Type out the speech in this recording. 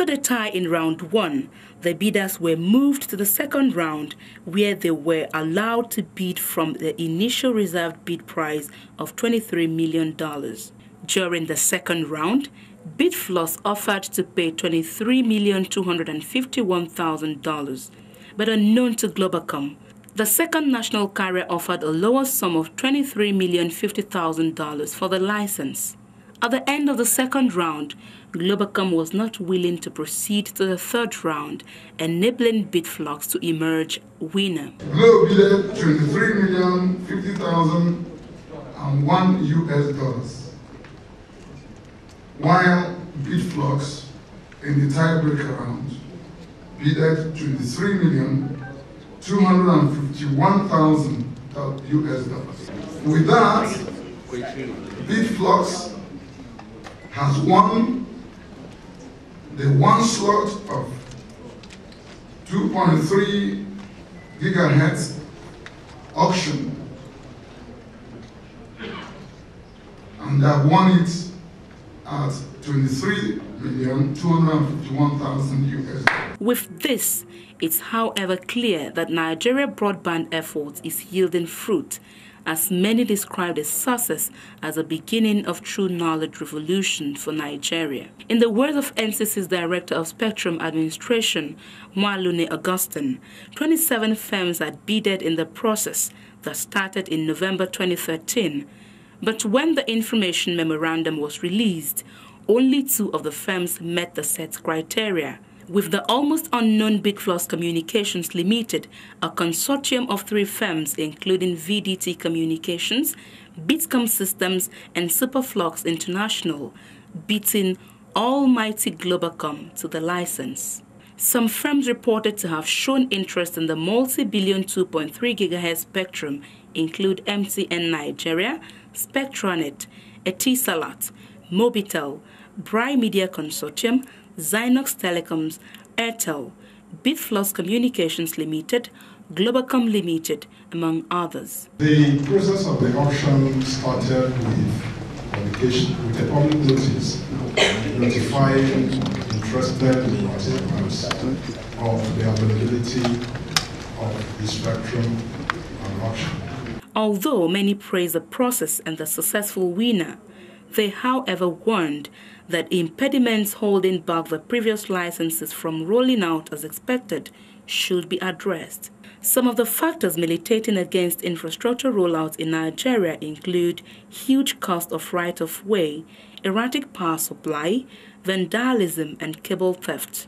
After the tie in round one, the bidders were moved to the second round where they were allowed to bid from the initial reserved bid price of $23 million. During the second round, Bitflux offered to pay $23,251,000, but unknown to Globacom, the second national carrier offered a lower sum of $23,050,000 for the license. At the end of the second round, Globacom was not willing to proceed to the third round, enabling Bitflux to emerge winner. Globe bid 23,050,000 and one US dollars, while Bitflux in the tiebreaker round bid 23 million 251,000 US dollars. With that, Bitflux has won the one slot of 2.3 gigahertz auction and have won it at 23,251,000 US. With this, it's however clear that Nigeria broadband efforts is yielding fruit as many describe the success as a beginning of true knowledge revolution for Nigeria. In the words of NCC's Director of Spectrum Administration, Nwaulune Augustine, 27 firms had bidded in the process that started in November 2013. But when the information memorandum was released, only two of the firms met the set criteria with the almost unknown Bitflux Communications Limited, a consortium of three firms including VDT Communications, Bitcom Systems and Superflux International, beating almighty Globacom to the license. Some firms reported to have shown interest in the multi-billion 2.3 GHz spectrum include MTN Nigeria, Spectranet, Etisalat, Mobitel, Bry Media Consortium, Zynox Telecoms, Airtel, Bitflux Communications Limited, Globacom Limited, among others. The process of the auction started with publication with a public notice notifying interested participants of the availability of the spectrum on auction. Although many praise the process and the successful winner, they, however, warned that impediments holding back the previous licenses from rolling out as expected should be addressed. Some of the factors militating against infrastructure rollouts in Nigeria include huge cost of right-of-way, erratic power supply, vandalism and cable theft.